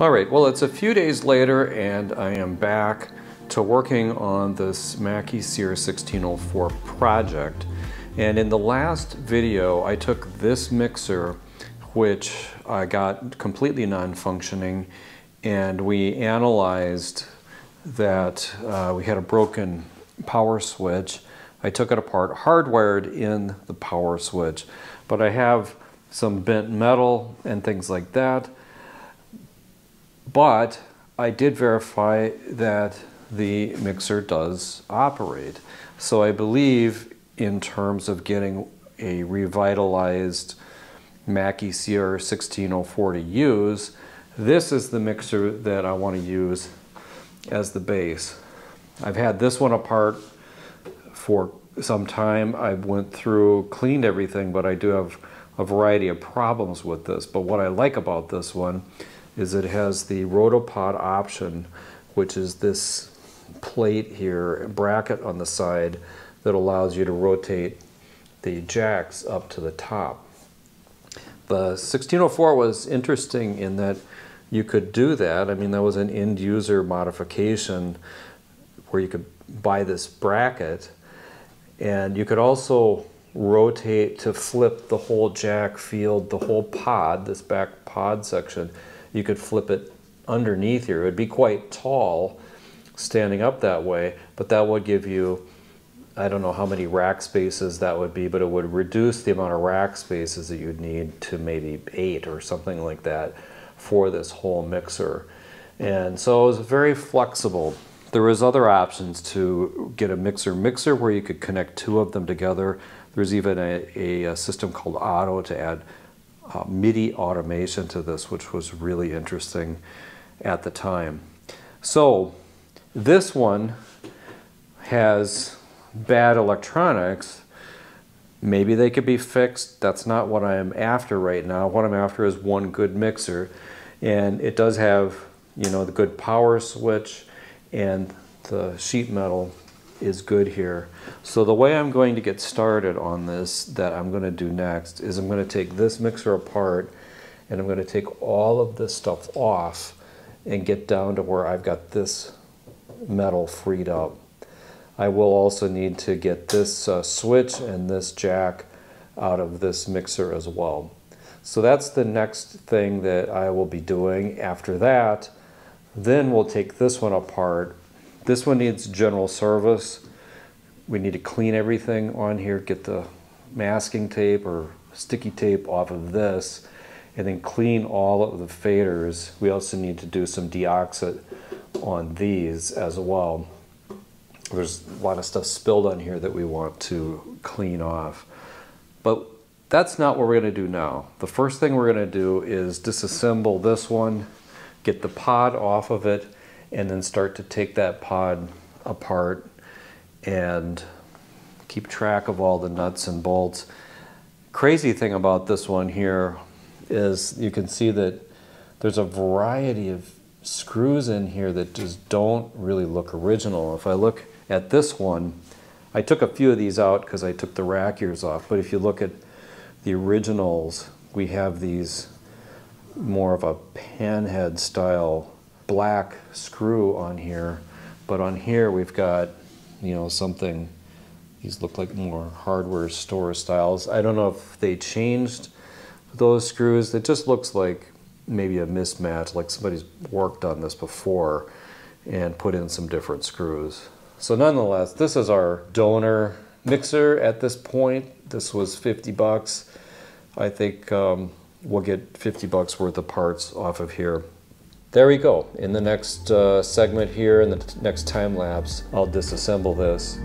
All right, well, it's a few days later, and I am back to working on this Mackie CR-1604 project. And in the last video, I took this mixer, which I got completely non-functioning, and we analyzed that uh, we had a broken power switch. I took it apart, hardwired in the power switch, but I have some bent metal and things like that. But I did verify that the mixer does operate. So I believe in terms of getting a revitalized Mackie CR-1604 to use, this is the mixer that I want to use as the base. I've had this one apart for some time. I went through, cleaned everything, but I do have a variety of problems with this. But what I like about this one is it has the rotopod option, which is this plate here, bracket on the side that allows you to rotate the jacks up to the top. The 1604 was interesting in that you could do that. I mean, that was an end user modification where you could buy this bracket and you could also rotate to flip the whole jack field, the whole pod, this back pod section you could flip it underneath here. It would be quite tall standing up that way, but that would give you, I don't know how many rack spaces that would be, but it would reduce the amount of rack spaces that you'd need to maybe eight or something like that for this whole mixer. And so it was very flexible. There was other options to get a mixer mixer where you could connect two of them together. There's even a, a system called OTTO to add uh, MIDI automation to this, which was really interesting at the time. So this one has bad electronics. Maybe they could be fixed. That's not what I'm after right now. What I'm after is one good mixer. And it does have, you know, the good power switch and the sheet metal is good here. So the way I'm going to get started on this that I'm going to do next is I'm going to take this mixer apart and I'm going to take all of this stuff off and get down to where I've got this metal freed up. I will also need to get this uh, switch and this jack out of this mixer as well. So that's the next thing that I will be doing. After that, then we'll take this one apart this one needs general service. We need to clean everything on here, get the masking tape or sticky tape off of this, and then clean all of the faders. We also need to do some deoxit on these as well. There's a lot of stuff spilled on here that we want to clean off. But that's not what we're going to do now. The first thing we're going to do is disassemble this one, get the pod off of it, and then start to take that pod apart and keep track of all the nuts and bolts. Crazy thing about this one here is you can see that there's a variety of screws in here that just don't really look original. If I look at this one, I took a few of these out because I took the rack ears off, but if you look at the originals, we have these more of a panhead style black screw on here, but on here we've got, you know, something, these look like more hardware store styles. I don't know if they changed those screws. It just looks like maybe a mismatch, like somebody's worked on this before and put in some different screws. So nonetheless, this is our donor mixer at this point. This was 50 bucks. I think um, we'll get 50 bucks worth of parts off of here there we go. In the next uh, segment here, in the next time lapse, I'll disassemble this.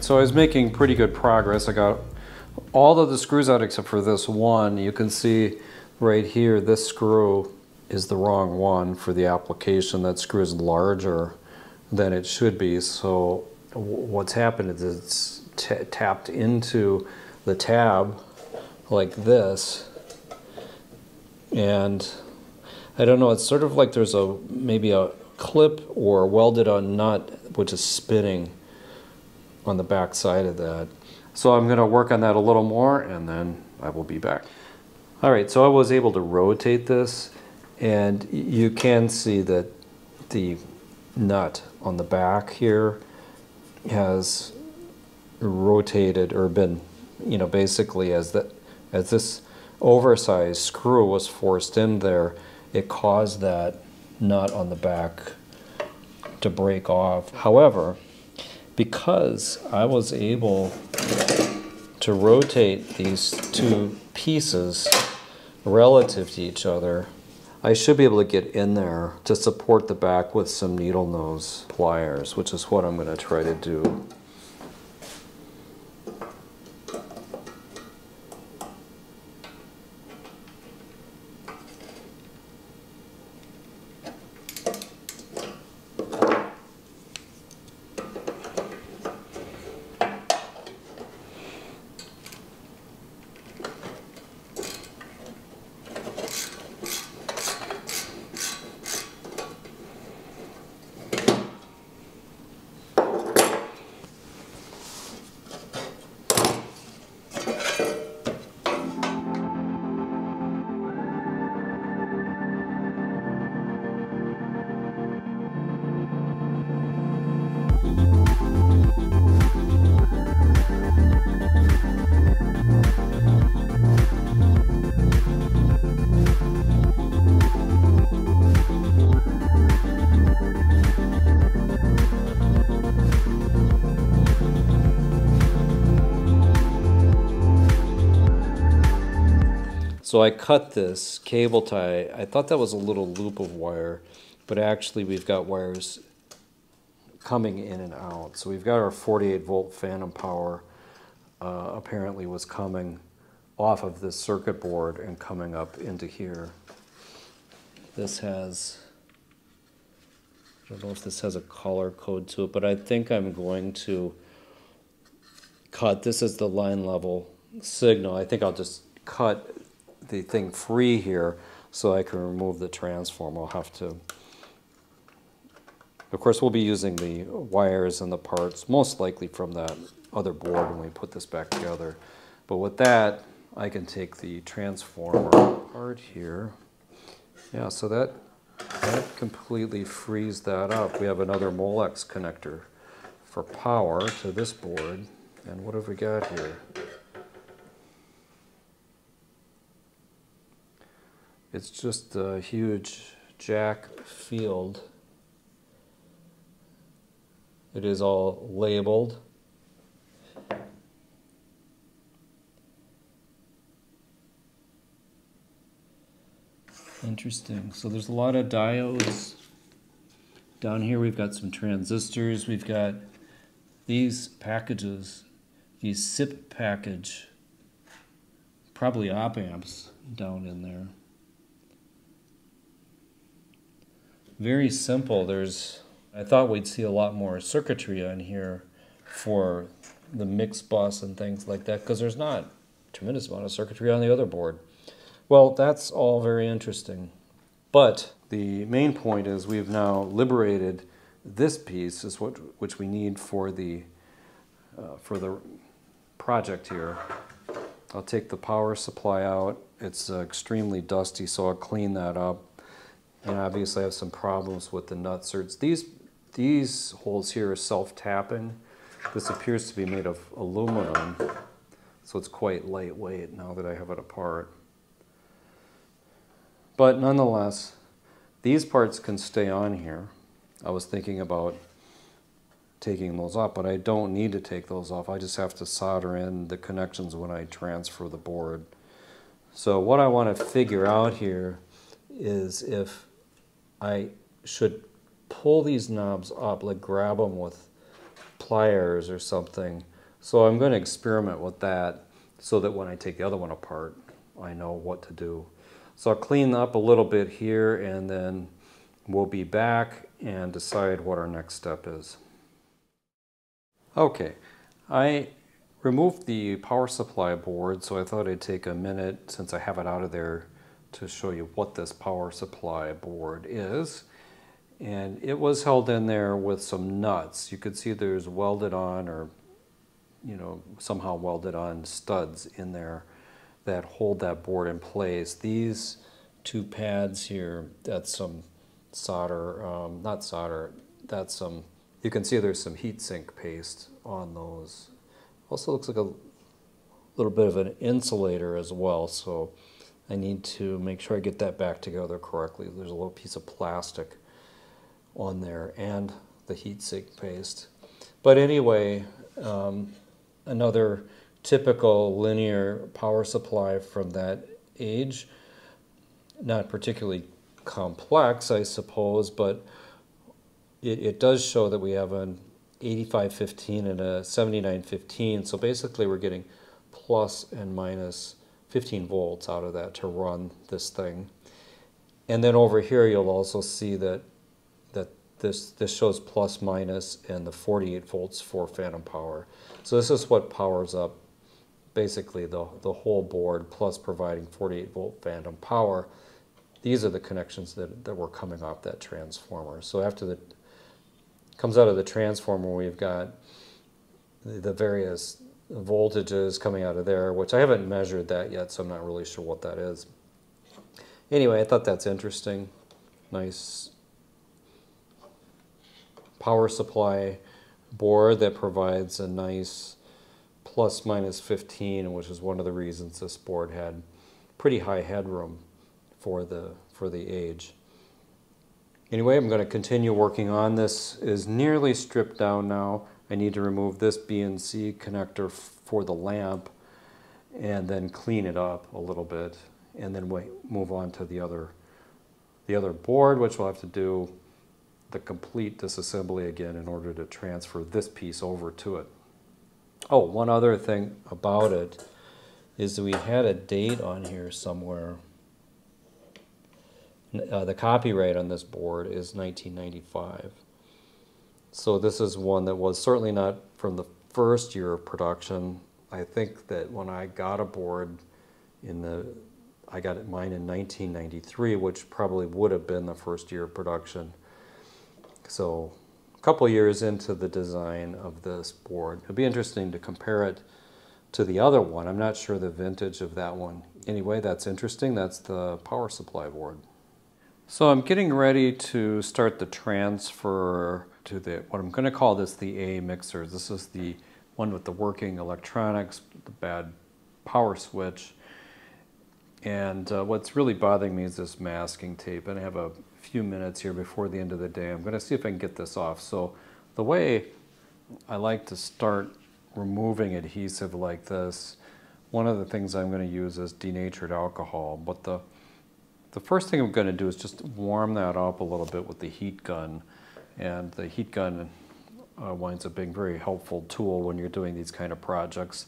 Right, so I was making pretty good progress. I got all of the screws out except for this one. You can see right here, this screw is the wrong one for the application. That screw is larger than it should be. So what's happened is it's tapped into the tab like this. And I don't know, it's sort of like there's a maybe a clip or welded on nut which is spinning on the back side of that. So I'm going to work on that a little more and then I will be back. All right, so I was able to rotate this and you can see that the nut on the back here has rotated or been, you know, basically as that as this oversized screw was forced in there, it caused that nut on the back to break off. However, because I was able to rotate these two pieces relative to each other, I should be able to get in there to support the back with some needle nose pliers, which is what I'm going to try to do. So I cut this cable tie. I thought that was a little loop of wire, but actually we've got wires coming in and out. So we've got our 48 volt phantom power uh, apparently was coming off of this circuit board and coming up into here. This has, I don't know if this has a color code to it, but I think I'm going to cut, this is the line level signal. I think I'll just cut the thing free here so I can remove the transform. I'll have to, of course we'll be using the wires and the parts most likely from that other board when we put this back together. But with that, I can take the transformer part here. Yeah, so that, that completely frees that up. We have another Molex connector for power to this board. And what have we got here? It's just a huge jack field. It is all labeled. Interesting. So there's a lot of diodes. Down here we've got some transistors. We've got these packages, these SIP package, probably op amps down in there. Very simple. There's, I thought we'd see a lot more circuitry on here for the mix bus and things like that because there's not a tremendous amount of circuitry on the other board. Well, that's all very interesting. But the main point is we've now liberated this piece is what which we need for the uh, for the project here. I'll take the power supply out. It's uh, extremely dusty, so I'll clean that up and obviously I have some problems with the nutserts. These, these holes here are self-tapping. This appears to be made of aluminum, so it's quite lightweight now that I have it apart. But nonetheless, these parts can stay on here. I was thinking about taking those off, but I don't need to take those off. I just have to solder in the connections when I transfer the board. So what I want to figure out here is if I should pull these knobs up, like grab them with pliers or something. So I'm going to experiment with that so that when I take the other one apart, I know what to do. So I'll clean up a little bit here and then we'll be back and decide what our next step is. Okay, I removed the power supply board, so I thought I'd take a minute since I have it out of there to show you what this power supply board is. And it was held in there with some nuts. You could see there's welded on or, you know, somehow welded on studs in there that hold that board in place. These two pads here, that's some solder, um, not solder, that's some, you can see there's some heat sink paste on those. Also looks like a little bit of an insulator as well, so I need to make sure I get that back together correctly. There's a little piece of plastic on there and the heat sink paste. But anyway, um, another typical linear power supply from that age. Not particularly complex, I suppose, but it, it does show that we have an 8515 and a 7915. So basically we're getting plus and minus 15 volts out of that to run this thing. And then over here you'll also see that that this this shows plus minus and the 48 volts for phantom power. So this is what powers up basically the, the whole board plus providing 48 volt phantom power. These are the connections that, that were coming off that transformer. So after the comes out of the transformer, we've got the various voltages coming out of there, which I haven't measured that yet, so I'm not really sure what that is. Anyway, I thought that's interesting. Nice power supply board that provides a nice plus minus 15, which is one of the reasons this board had pretty high headroom for the, for the age. Anyway, I'm going to continue working on this. is nearly stripped down now. I need to remove this BNC connector for the lamp and then clean it up a little bit and then wait, move on to the other, the other board, which we'll have to do the complete disassembly again in order to transfer this piece over to it. Oh, one other thing about it is that we had a date on here somewhere. Uh, the copyright on this board is 1995. So this is one that was certainly not from the first year of production. I think that when I got a board in the, I got mine in 1993, which probably would have been the first year of production. So a couple years into the design of this board, it'll be interesting to compare it to the other one. I'm not sure the vintage of that one. Anyway, that's interesting. That's the power supply board. So I'm getting ready to start the transfer to the, what I'm going to call this the A mixer. This is the one with the working electronics, the bad power switch. And uh, what's really bothering me is this masking tape. And I have a few minutes here before the end of the day. I'm going to see if I can get this off. So the way I like to start removing adhesive like this, one of the things I'm going to use is denatured alcohol. But the the first thing I'm going to do is just warm that up a little bit with the heat gun. And the heat gun uh, winds up being a very helpful tool when you're doing these kind of projects.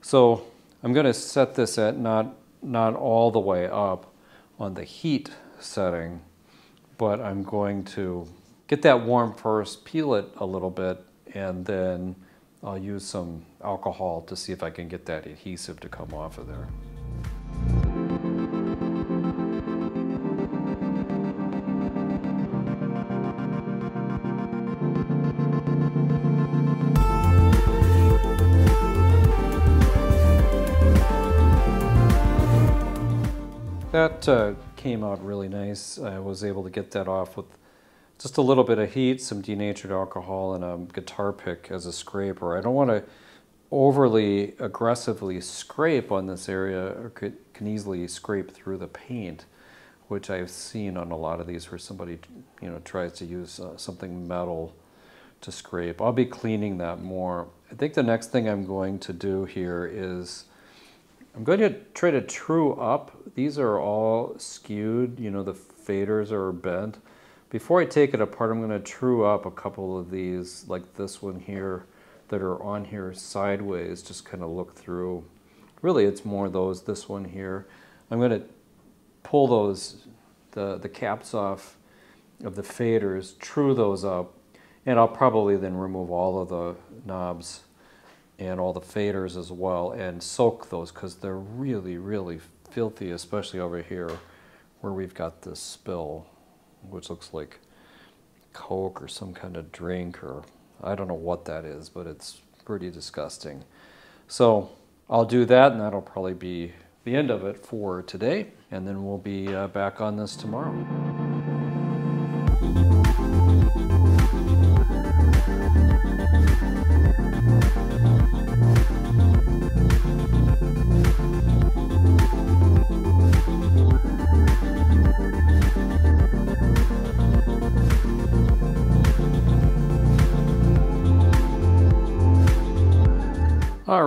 So I'm going to set this at not, not all the way up on the heat setting, but I'm going to get that warm first, peel it a little bit, and then I'll use some alcohol to see if I can get that adhesive to come off of there. That uh, came out really nice. I was able to get that off with just a little bit of heat, some denatured alcohol, and a guitar pick as a scraper. I don't want to overly aggressively scrape on this area or could, can easily scrape through the paint, which I've seen on a lot of these where somebody you know tries to use uh, something metal to scrape. I'll be cleaning that more. I think the next thing I'm going to do here is I'm going to try to true up. These are all skewed, you know, the faders are bent. Before I take it apart, I'm going to true up a couple of these, like this one here, that are on here sideways, just kind of look through really it's more those, this one here. I'm going to pull those, the, the caps off of the faders, true those up, and I'll probably then remove all of the knobs and all the faders as well and soak those because they're really, really filthy, especially over here where we've got this spill, which looks like Coke or some kind of drink or I don't know what that is, but it's pretty disgusting. So I'll do that and that'll probably be the end of it for today. And then we'll be uh, back on this tomorrow.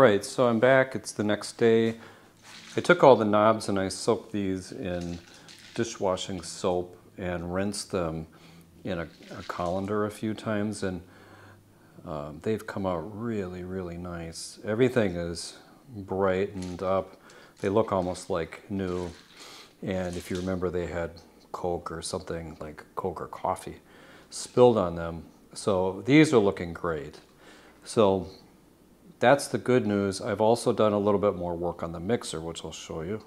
Right, so I'm back. It's the next day. I took all the knobs and I soaked these in dishwashing soap and rinsed them in a, a colander a few times and um, they've come out really, really nice. Everything is brightened up. They look almost like new. And if you remember, they had Coke or something like Coke or coffee spilled on them. So these are looking great. So that's the good news. I've also done a little bit more work on the mixer, which I'll show you.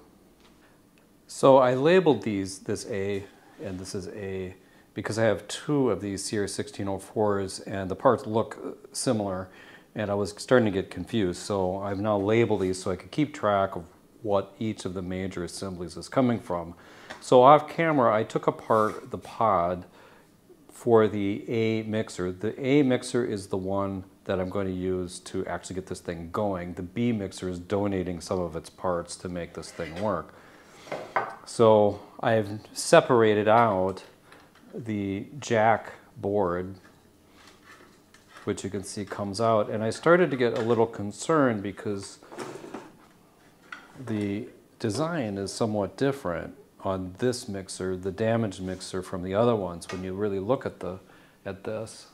So I labeled these, this A and this is A, because I have two of these CR-1604s and the parts look similar and I was starting to get confused. So I've now labeled these so I can keep track of what each of the major assemblies is coming from. So off camera, I took apart the pod for the A mixer. The A mixer is the one that I'm going to use to actually get this thing going. The B mixer is donating some of its parts to make this thing work. So I've separated out the jack board, which you can see comes out, and I started to get a little concerned because the design is somewhat different on this mixer, the damaged mixer from the other ones when you really look at the at this.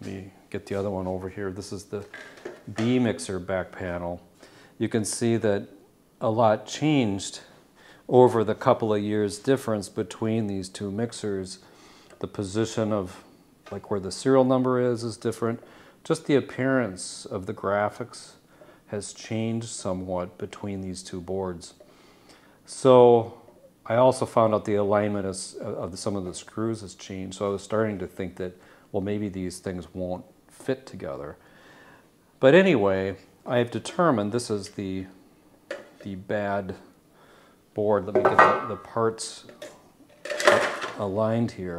Let me get the other one over here. This is the B mixer back panel. You can see that a lot changed over the couple of years difference between these two mixers. The position of like where the serial number is is different. Just the appearance of the graphics has changed somewhat between these two boards. So I also found out the alignment of some of the screws has changed. So I was starting to think that well, maybe these things won't fit together. But anyway, I have determined this is the, the bad board. Let me get the, the parts aligned here.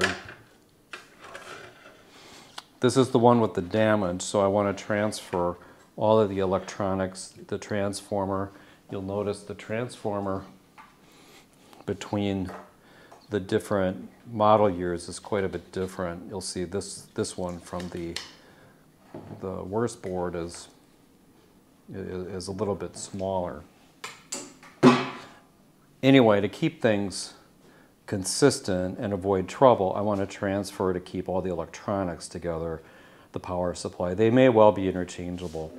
This is the one with the damage, so I want to transfer all of the electronics, the transformer. You'll notice the transformer between the different model years is quite a bit different. You'll see this this one from the the worst board is is a little bit smaller. Anyway, to keep things consistent and avoid trouble, I want to transfer to keep all the electronics together, the power supply. They may well be interchangeable,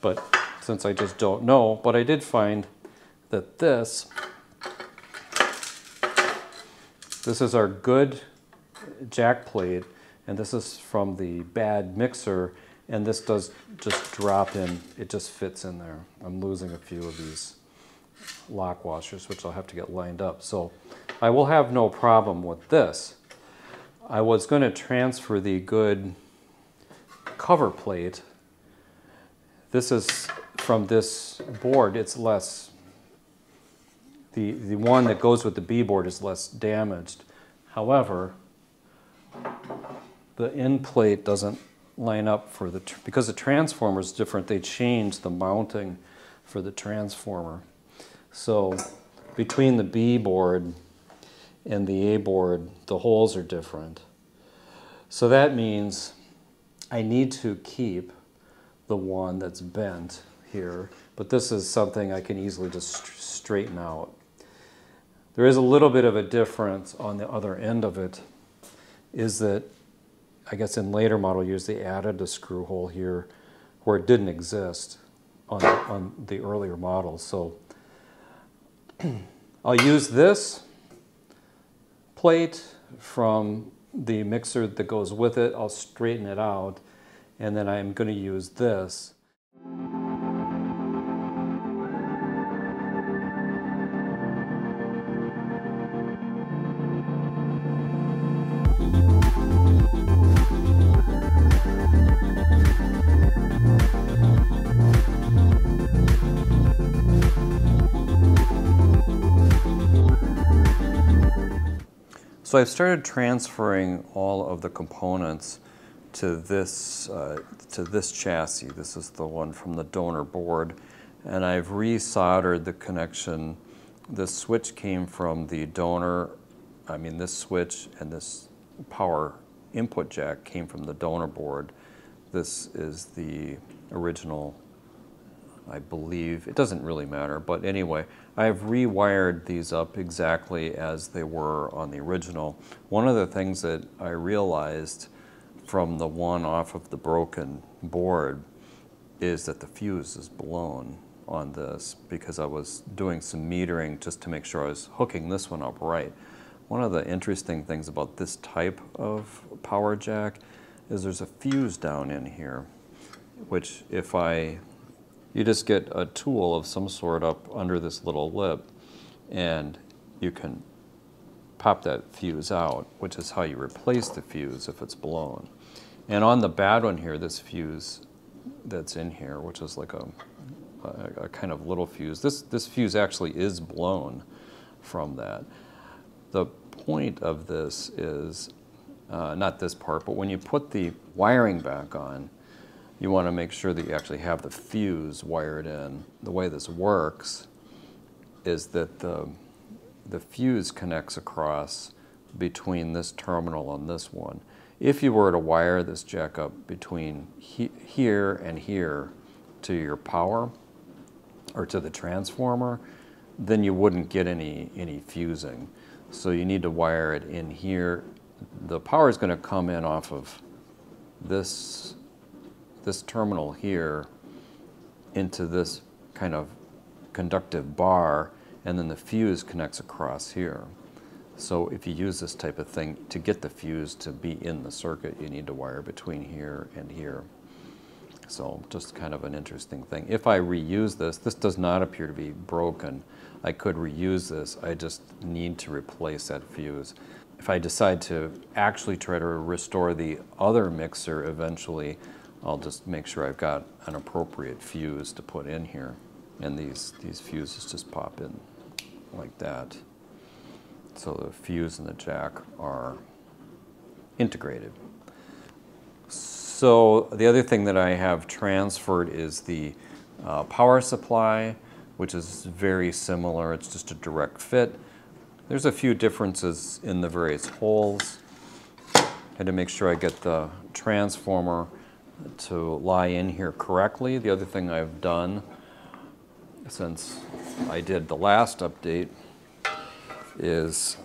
but since I just don't know, but I did find that this this is our good jack plate, and this is from the bad mixer, and this does just drop in, it just fits in there. I'm losing a few of these lock washers, which I'll have to get lined up. So I will have no problem with this. I was going to transfer the good cover plate. This is from this board, it's less the, the one that goes with the B board is less damaged. However, the end plate doesn't line up for the, because the transformer is different, they changed the mounting for the transformer. So between the B board and the A board, the holes are different. So that means I need to keep the one that's bent here, but this is something I can easily just straighten out. There is a little bit of a difference on the other end of it, is that I guess in later model years they added a screw hole here where it didn't exist on, on the earlier models. So I'll use this plate from the mixer that goes with it. I'll straighten it out and then I'm going to use this. So I've started transferring all of the components to this, uh, to this chassis. This is the one from the donor board. And I've resoldered the connection. This switch came from the donor, I mean this switch and this power input jack came from the donor board. This is the original I believe. It doesn't really matter, but anyway, I've rewired these up exactly as they were on the original. One of the things that I realized from the one off of the broken board is that the fuse is blown on this because I was doing some metering just to make sure I was hooking this one up right. One of the interesting things about this type of power jack is there's a fuse down in here, which if I you just get a tool of some sort up under this little lip and you can pop that fuse out, which is how you replace the fuse if it's blown. And on the bad one here, this fuse that's in here, which is like a, a, a kind of little fuse, this, this fuse actually is blown from that. The point of this is, uh, not this part, but when you put the wiring back on, you want to make sure that you actually have the fuse wired in. The way this works is that the, the fuse connects across between this terminal and this one. If you were to wire this jack up between he, here and here to your power or to the transformer, then you wouldn't get any, any fusing. So you need to wire it in here. The power is going to come in off of this this terminal here into this kind of conductive bar and then the fuse connects across here. So if you use this type of thing, to get the fuse to be in the circuit, you need to wire between here and here. So just kind of an interesting thing. If I reuse this, this does not appear to be broken. I could reuse this, I just need to replace that fuse. If I decide to actually try to restore the other mixer eventually, I'll just make sure I've got an appropriate fuse to put in here. And these, these fuses just pop in like that. So the fuse and the jack are integrated. So the other thing that I have transferred is the uh, power supply, which is very similar. It's just a direct fit. There's a few differences in the various holes. I had to make sure I get the transformer to lie in here correctly. The other thing I've done since I did the last update is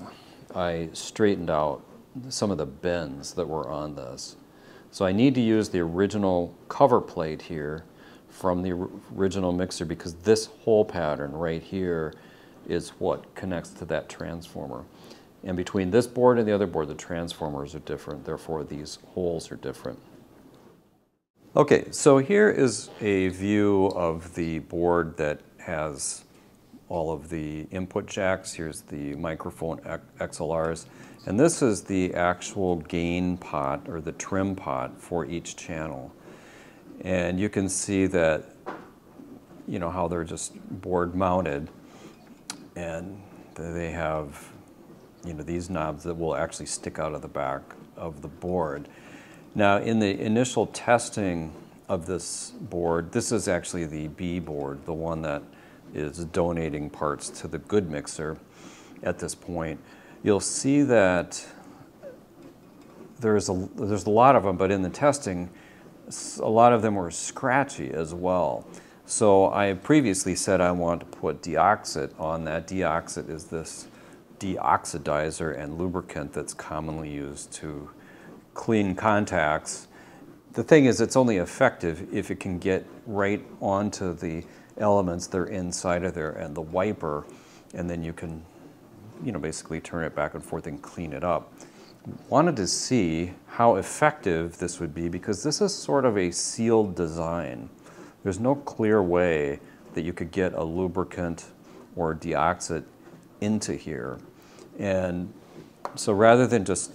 I straightened out some of the bends that were on this. So I need to use the original cover plate here from the original mixer because this hole pattern right here is what connects to that transformer. And between this board and the other board, the transformers are different, therefore these holes are different. Okay, so here is a view of the board that has all of the input jacks. Here's the microphone XLRs. And this is the actual gain pot or the trim pot for each channel. And you can see that, you know, how they're just board mounted. And they have, you know, these knobs that will actually stick out of the back of the board. Now, in the initial testing of this board, this is actually the B board, the one that is donating parts to the good mixer at this point. You'll see that there's a, there's a lot of them, but in the testing, a lot of them were scratchy as well. So I previously said I want to put deoxit on that. Deoxit is this deoxidizer and lubricant that's commonly used to clean contacts the thing is, it's only effective if it can get right onto the elements that are inside of there and the wiper, and then you can, you know, basically turn it back and forth and clean it up. Wanted to see how effective this would be because this is sort of a sealed design. There's no clear way that you could get a lubricant or deoxit into here. And so rather than just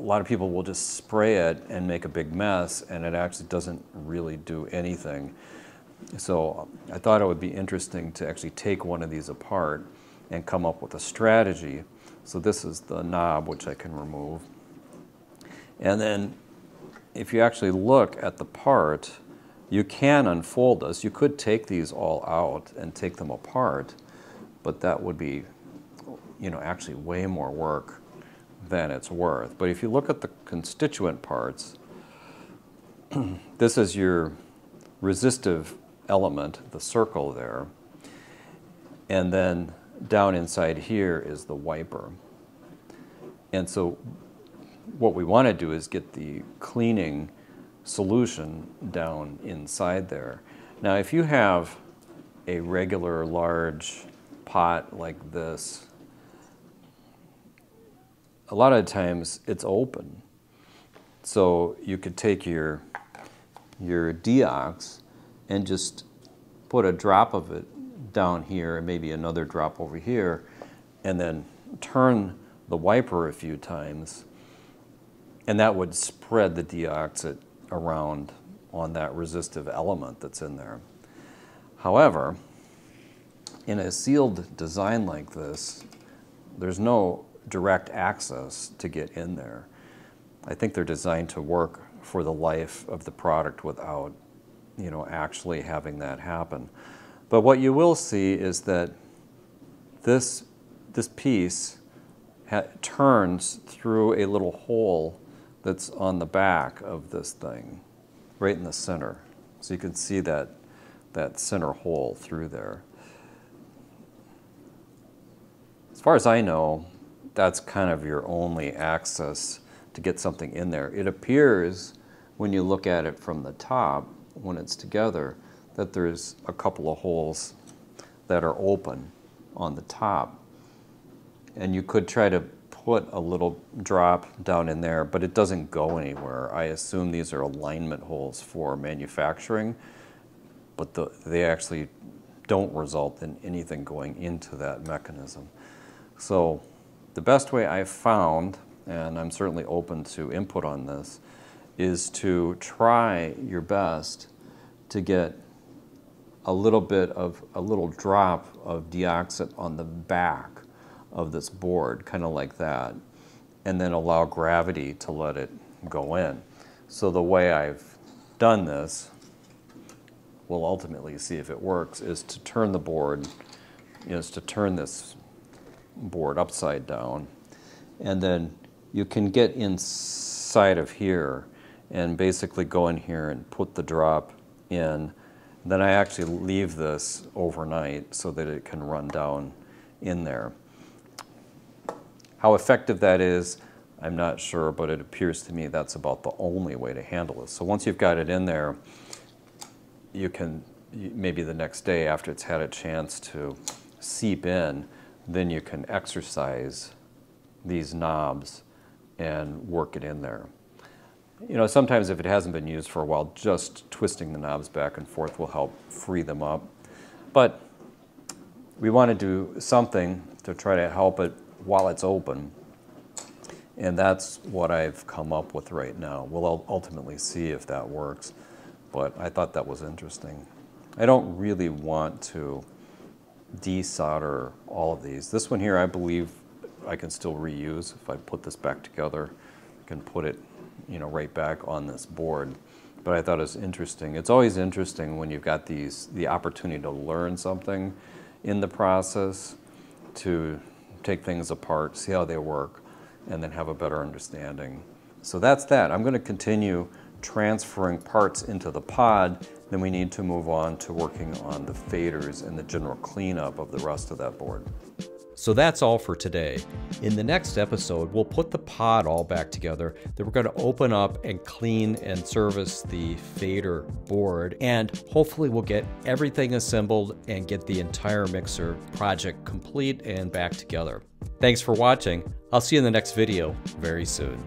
a lot of people will just spray it and make a big mess, and it actually doesn't really do anything. So I thought it would be interesting to actually take one of these apart and come up with a strategy. So this is the knob, which I can remove. And then if you actually look at the part, you can unfold this. You could take these all out and take them apart, but that would be, you know, actually way more work than it's worth. But if you look at the constituent parts, this is your resistive element, the circle there. And then down inside here is the wiper. And so what we want to do is get the cleaning solution down inside there. Now if you have a regular large pot like this a lot of times it's open. So you could take your, your deox and just put a drop of it down here and maybe another drop over here and then turn the wiper a few times and that would spread the deoxit around on that resistive element that's in there. However, in a sealed design like this, there's no direct access to get in there. I think they're designed to work for the life of the product without, you know, actually having that happen. But what you will see is that this, this piece turns through a little hole that's on the back of this thing, right in the center. So you can see that, that center hole through there. As far as I know, that's kind of your only access to get something in there. It appears when you look at it from the top, when it's together, that there's a couple of holes that are open on the top. And you could try to put a little drop down in there, but it doesn't go anywhere. I assume these are alignment holes for manufacturing, but the, they actually don't result in anything going into that mechanism. So the best way I've found, and I'm certainly open to input on this, is to try your best to get a little bit of, a little drop of deoxit on the back of this board, kind of like that, and then allow gravity to let it go in. So the way I've done this, we'll ultimately see if it works, is to turn the board, is to turn this board upside down. And then you can get inside of here and basically go in here and put the drop in. Then I actually leave this overnight so that it can run down in there. How effective that is, I'm not sure, but it appears to me that's about the only way to handle it. So once you've got it in there, you can, maybe the next day after it's had a chance to seep in, then you can exercise these knobs and work it in there. You know, sometimes if it hasn't been used for a while, just twisting the knobs back and forth will help free them up. But we want to do something to try to help it while it's open. And that's what I've come up with right now. We'll ultimately see if that works, but I thought that was interesting. I don't really want to desolder all of these. This one here, I believe I can still reuse. If I put this back together, I can put it you know, right back on this board. But I thought it was interesting. It's always interesting when you've got these, the opportunity to learn something in the process, to take things apart, see how they work, and then have a better understanding. So that's that. I'm going to continue transferring parts into the pod then we need to move on to working on the faders and the general cleanup of the rest of that board. So that's all for today. In the next episode, we'll put the pod all back together. Then we're going to open up and clean and service the fader board. And hopefully we'll get everything assembled and get the entire mixer project complete and back together. Thanks for watching. I'll see you in the next video very soon.